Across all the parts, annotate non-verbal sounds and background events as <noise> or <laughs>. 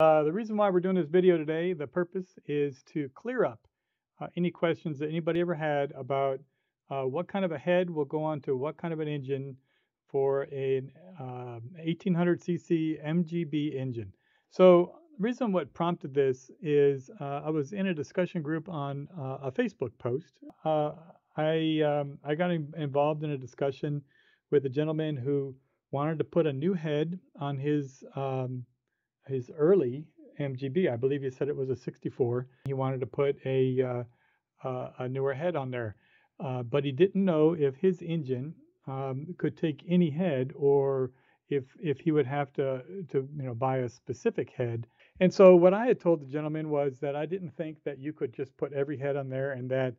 Uh, the reason why we're doing this video today, the purpose is to clear up uh, any questions that anybody ever had about uh, what kind of a head will go on to what kind of an engine for an 1800cc MGB engine. So the reason what prompted this is uh, I was in a discussion group on uh, a Facebook post. Uh, I um, I got in- involved in a discussion with a gentleman who wanted to put a new head on his um, his early MGB. I believe he said it was a 64. He wanted to put a uh, uh, a newer head on there, uh, but he didn't know if his engine um, could take any head or if if he would have to to you know buy a specific head. And so what I had told the gentleman was that I didn't think that you could just put every head on there, and that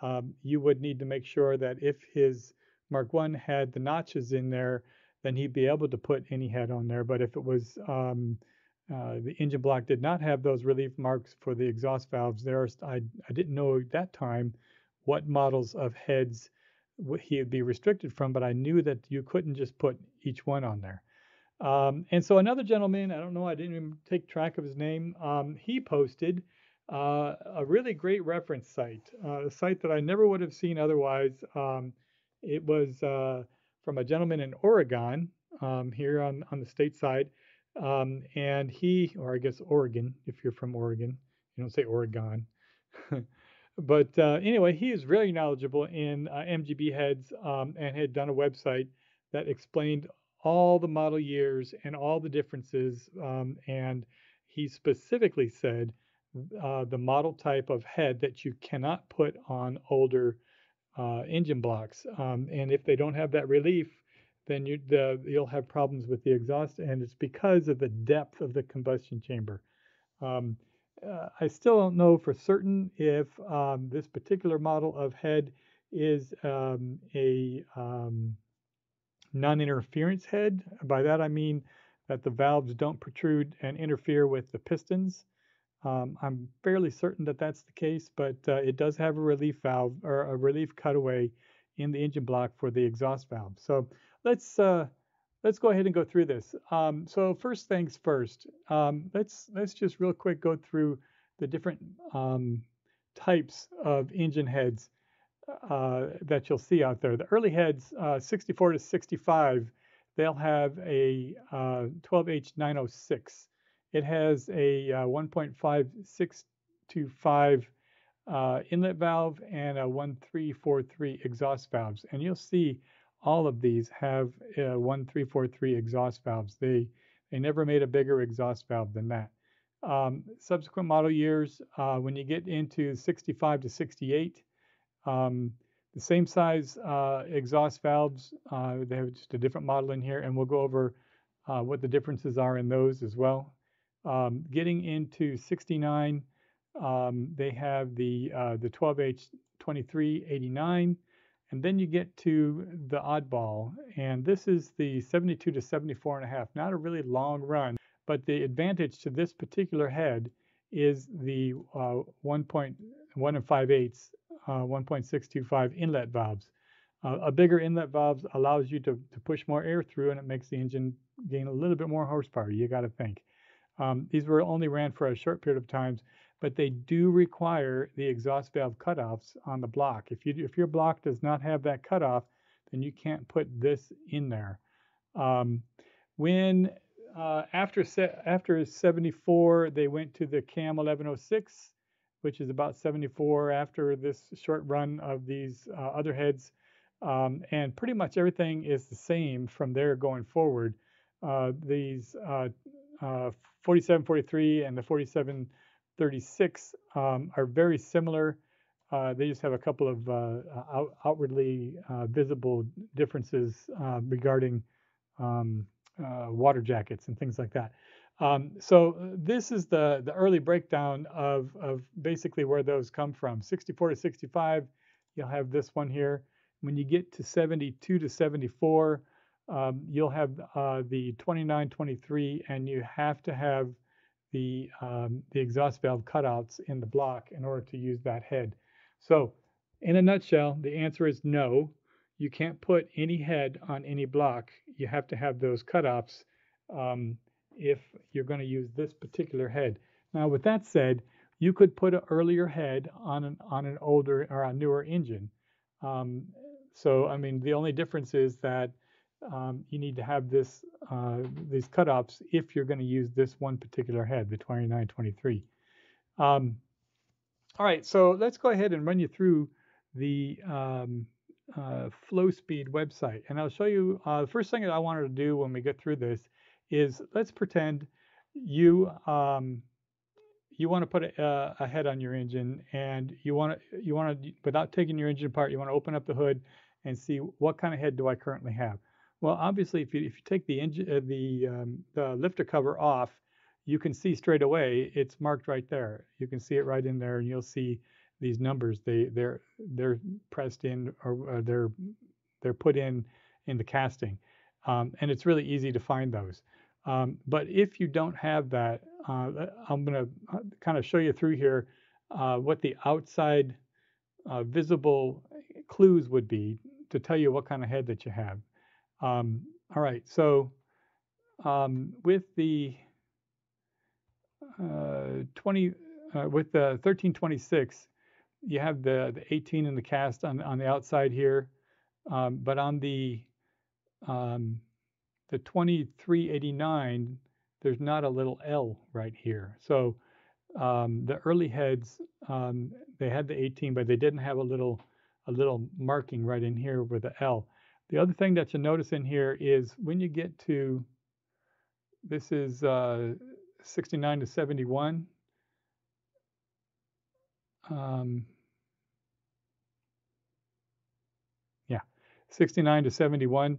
um, you would need to make sure that if his Mark One had the notches in there, then he'd be able to put any head on there. But if it was um, uh, the engine block did not have those relief marks for the exhaust valves. There, I, I didn't know at that time what models of heads he would be restricted from, but I knew that you couldn't just put each one on there. Um, and so another gentleman, I don't know, I didn't even take track of his name. Um, he posted uh, a really great reference site, uh, a site that I never would have seen otherwise. Um, it was uh, from a gentleman in Oregon um, here on on the state side um, and he, or I guess Oregon, if you're from Oregon, you don't say Oregon. <laughs> but uh, anyway, he is very knowledgeable in uh, MGB heads um, and had done a website that explained all the model years and all the differences. Um, and he specifically said uh, the model type of head that you cannot put on older uh, engine blocks. Um, and if they don't have that relief, then you, the, you'll have problems with the exhaust, and it's because of the depth of the combustion chamber. Um, uh, I still don't know for certain if um, this particular model of head is um, a um, non-interference head. By that I mean that the valves don't protrude and interfere with the pistons. Um, I'm fairly certain that that's the case, but uh, it does have a relief valve or a relief cutaway in the engine block for the exhaust valve. So let's uh, let's go ahead and go through this. Um, so first things first, um, let's let's just real quick go through the different um, types of engine heads uh, that you'll see out there. The early heads, uh, 64 to 65, they'll have a 12H906. Uh, it has a uh, 1.5625 uh, inlet valve and a 1343 exhaust valves, and you'll see all of these have uh, 1343 exhaust valves. They they never made a bigger exhaust valve than that. Um, subsequent model years, uh, when you get into 65 to 68, um, the same size uh, exhaust valves. Uh, they have just a different model in here, and we'll go over uh, what the differences are in those as well. Um, getting into 69, um, they have the uh, the 12H2389 and then you get to the oddball, and this is the 72 to 74 and a half. Not a really long run, but the advantage to this particular head is the uh, 1.1 and 5 eighths, uh, 1.625 inlet valves. Uh, a bigger inlet valve allows you to, to push more air through, and it makes the engine gain a little bit more horsepower. You got to think. Um, these were only ran for a short period of times, but they do require the exhaust valve cutoffs on the block. If you if your block does not have that cutoff, then you can't put this in there. Um, when uh, after after 74, they went to the CAM 1106, which is about 74 after this short run of these uh, other heads, um, and pretty much everything is the same from there going forward. Uh, these uh, uh, 4743 and the 47 36 um, are very similar. Uh, they just have a couple of uh, out, outwardly uh, visible differences uh, regarding um, uh, water jackets and things like that. Um, so uh, this is the, the early breakdown of, of basically where those come from. 64 to 65, you'll have this one here. When you get to 72 to 74, um, you'll have the 29, 23, and you have to have the, um, the exhaust valve cutouts in the block in order to use that head. So in a nutshell, the answer is no. You can't put any head on any block. You have to have those cutoffs um, if you're going to use this particular head. Now, with that said, you could put an earlier head on an on an older or a newer engine. Um, so, I mean, the only difference is that um, you need to have this uh, these cutoffs if you're going to use this one particular head, the 2923. Um, all right, so let's go ahead and run you through the um, uh, website, and I'll show you uh, the first thing that I wanted to do when we get through this is let's pretend you um, you want to put a, a, head on your engine and you want to you want to without taking your engine apart you want to open up the hood and see what kind of head do I currently have well obviously if you if you take the engine uh, the um, the lifter cover off you can see straight away it's marked right there. You can see it right in there and you'll see these numbers. They they're they're pressed in or, or they're they're put in in the casting um, and it's really easy to find those. Um, but if you don't have that, uh, I'm going to uh, kind of show you through here uh, what the outside uh, visible clues would be to tell you what kind of head that you have. Um, all right, so um, with the uh, 20, uh, with the 1326, you have the, the 18 in the cast on, on the outside here, um, but on the um, the 2389, there's not a little L right here. So um, the early heads, um, they had the 18, but they didn't have a little a little marking right in here with the L. The other thing that you notice in here is when you get to, this is uh, 69 to 71. Um, yeah, 69 to 71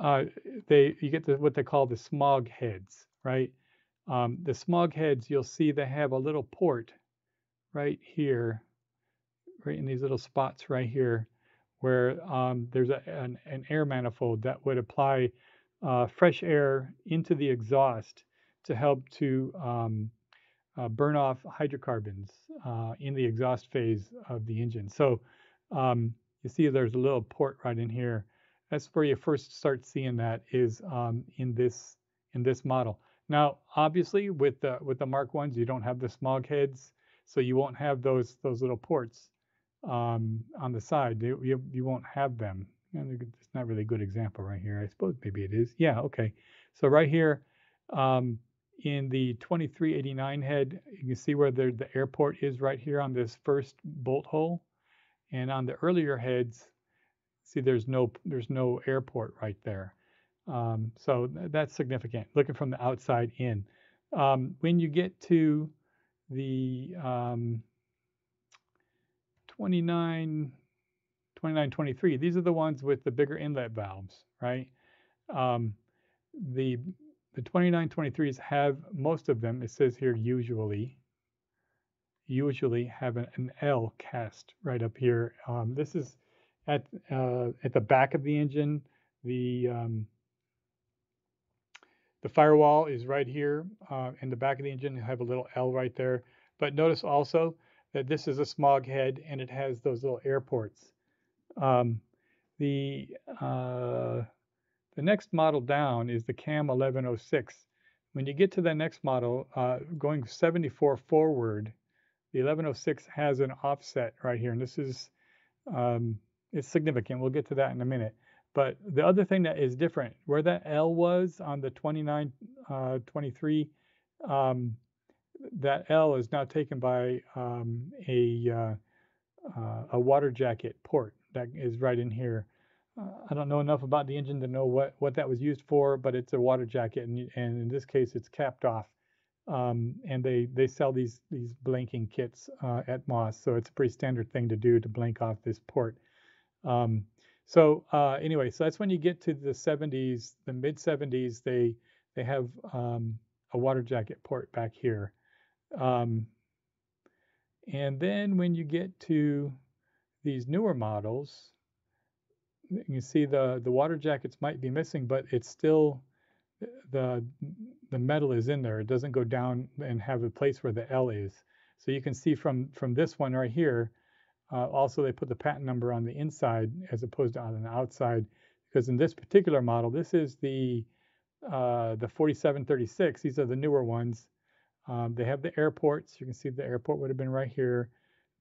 uh, they you get the, what they call the smog heads, right? Um, the smog heads, you'll see they have a little port right here, right in these little spots right here, where um, there's a, an, an, air manifold that would apply uh, fresh air into the exhaust to help to um, uh, burn off hydrocarbons uh, in the exhaust phase of the engine. So um, you see there's a little port right in here that's where you first start seeing that is um, in this in this model. Now, obviously, with the with the Mark ones, you don't have the smog heads, so you won't have those those little ports um, on the side. You, you, you won't have them. It's not really a good example right here. I suppose maybe it is. Yeah, okay. So right here um, in the 2389 head, you can see where the, the airport is right here on this first bolt hole. And on the earlier heads, See, there's no there's no airport right there. Um, so that's significant. Looking from the outside in. Um, when you get to the um, 29, 29, 23, these are the ones with the bigger inlet valves, right? Um, the the 29, 23s have most of them. It says here usually usually have an, an L cast right up here. Um, this is at uh, at the back of the engine. The um, the firewall is right here uh, in the back of the engine. You have a little L right there. But notice also that this is a smog head and it has those little air ports. Um, the uh, the next model down is the CAM 1106. When you get to the next model, uh, going 74 forward, the 1106 has an offset right here, and this is um, is significant. We'll get to that in a minute. But the other thing that is different, where that L was on the 29, uh, 23, um, that L is now taken by um, a, uh, uh, a water jacket port that is right in here. Uh, I don't know enough about the engine to know what, what that was used for, but it's a water jacket, and, and in this case, it's capped off. Um, and they, they sell these these blanking kits uh, at Moss, so it's a pretty standard thing to do to blank off this port. Um, so uh, anyway, so that's when you get to the 70s, the mid 70s, they they have um, a water jacket port back here. Um, and then when you get to these newer models, you can see the the water jackets might be missing, but it's still the the metal is in there. It doesn't go down and have a place where the L is. So you can see from from this one right here, uh, also, they put the patent number on the inside as opposed to on the outside, because in this particular model, this is the uh, the 4736. These are the newer ones. Um, they have the airports. You can see the airport would have been right here,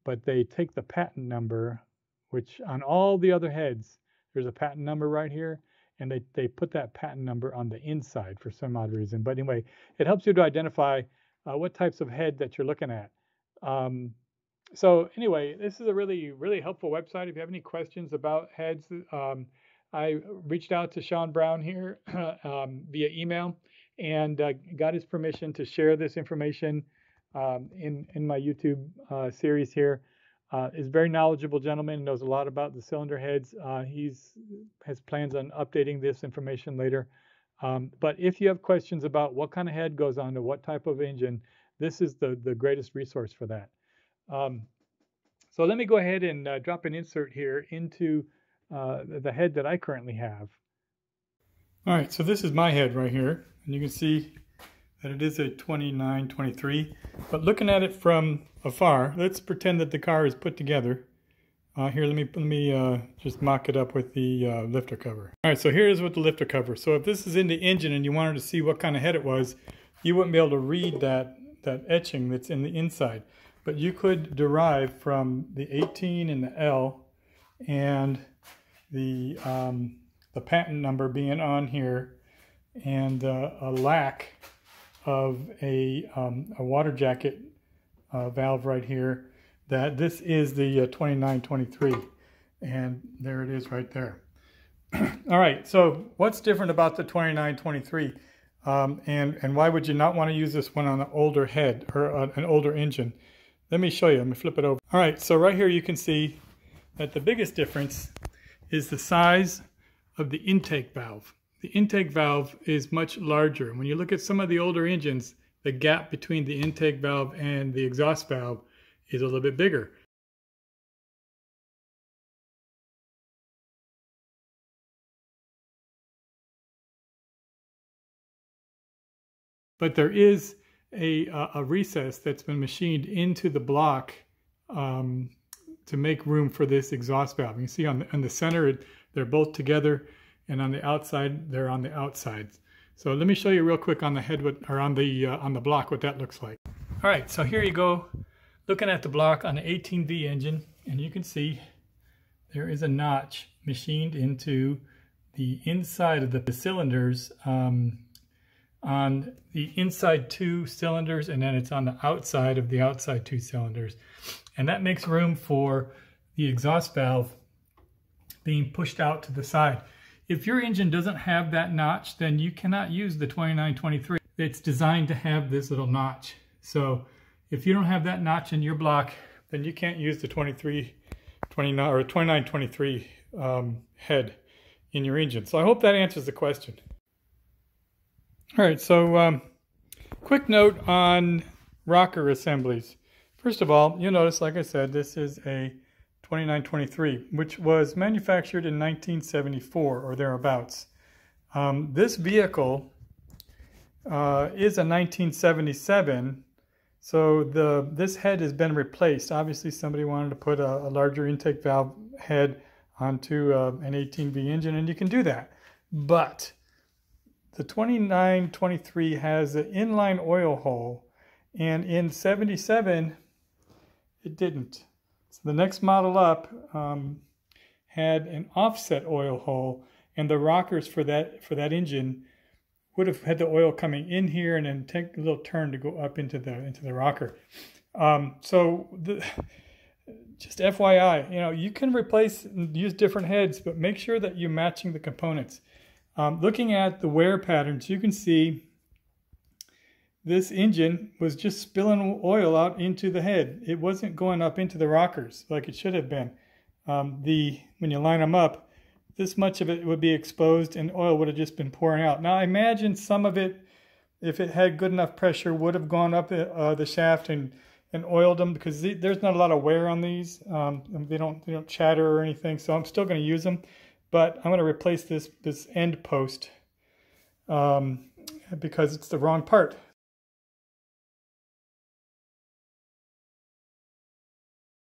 but they take the patent number, which on all the other heads, there's a patent number right here, and they, they put that patent number on the inside for some odd reason. But anyway, it helps you to identify uh, what types of head that you're looking at. Um, so anyway, this is a really, really helpful website. If you have any questions about heads, um, I reached out to Sean Brown here <clears throat> um, via email and uh, got his permission to share this information um, in in my YouTube uh, series here. Uh, is very knowledgeable gentleman, knows a lot about the cylinder heads. Uh, he's has plans on updating this information later. Um, but if you have questions about what kind of head goes onto what type of engine, this is the the greatest resource for that. Um, so let me go ahead and uh, drop an insert here into uh, the head that I currently have. All right, so this is my head right here, and you can see that it is a 2923. But looking at it from afar, let's pretend that the car is put together. Uh, here, let me let me uh, just mock it up with the uh, lifter cover. All right, so here is with the lifter cover. So if this is in the engine and you wanted to see what kind of head it was, you wouldn't be able to read that that etching that's in the inside. But you could derive from the 18 and the L and the um, the patent number being on here and uh, a lack of a, um, a water jacket uh, valve right here that this is the uh, 2923 and there it is right there. <clears throat> All right, so what's different about the 2923 um, and, and why would you not want to use this one on an older head or uh, an older engine? Let me show you, let me flip it over. All right, so right here you can see that the biggest difference is the size of the intake valve. The intake valve is much larger. When you look at some of the older engines, the gap between the intake valve and the exhaust valve is a little bit bigger. But there is a, a recess that's been machined into the block um, to make room for this exhaust valve. You can see on the, on the center, they're both together, and on the outside, they're on the outside. So let me show you real quick on the head, what, or on the, uh, on the block, what that looks like. All right, so here you go, looking at the block on the 18V engine, and you can see there is a notch machined into the inside of the cylinders um, on the inside two cylinders, and then it's on the outside of the outside two cylinders. And that makes room for the exhaust valve being pushed out to the side. If your engine doesn't have that notch, then you cannot use the 2923. It's designed to have this little notch. So if you don't have that notch in your block, then you can't use the 23, 29 or 2923 um, head in your engine. So I hope that answers the question. All right, so um, quick note on rocker assemblies. First of all, you'll notice, like I said, this is a 2923, which was manufactured in 1974 or thereabouts. Um, this vehicle uh, is a 1977, so the this head has been replaced. Obviously, somebody wanted to put a, a larger intake valve head onto uh, an 18V engine, and you can do that. But the 2923 has an inline oil hole, and in 77, it didn't. So the next model up um, had an offset oil hole, and the rockers for that for that engine would have had the oil coming in here and then take a little turn to go up into the into the rocker. Um, so the, <laughs> just FYI, you know, you can replace use different heads, but make sure that you're matching the components. Um, looking at the wear patterns, you can see this engine was just spilling oil out into the head. It wasn't going up into the rockers like it should have been. Um, the when you line them up, this much of it would be exposed and oil would have just been pouring out. Now I imagine some of it, if it had good enough pressure, would have gone up uh, the shaft and and oiled them because there's not a lot of wear on these. Um, they don't they don't chatter or anything, so I'm still going to use them. But I'm going to replace this this end post um, because it's the wrong part.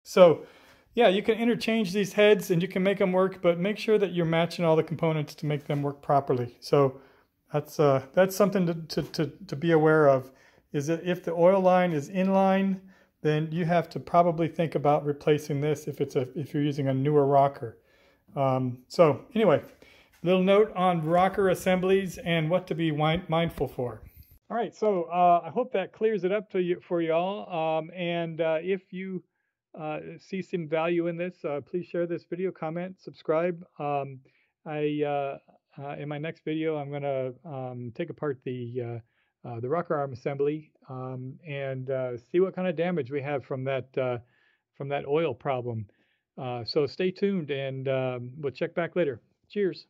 So yeah, you can interchange these heads and you can make them work, but make sure that you're matching all the components to make them work properly. So That's uh, that's something to, to, to, to be aware of. Is that if the oil line is in line, then you have to probably think about replacing this if it's a if you're using a newer rocker. Um, so anyway, little note on rocker assemblies and what to be mindful for. All right, so uh, I hope that clears it up to you for y'all. Um, and uh, if you uh, see some value in this, uh, please share this video, comment, subscribe. Um, I uh, uh, in my next video, I'm going to um, take apart the the rocker arm assembly um, and see what kind of damage we have from that from that oil problem. so stay tuned, and um, we'll check back later. Cheers.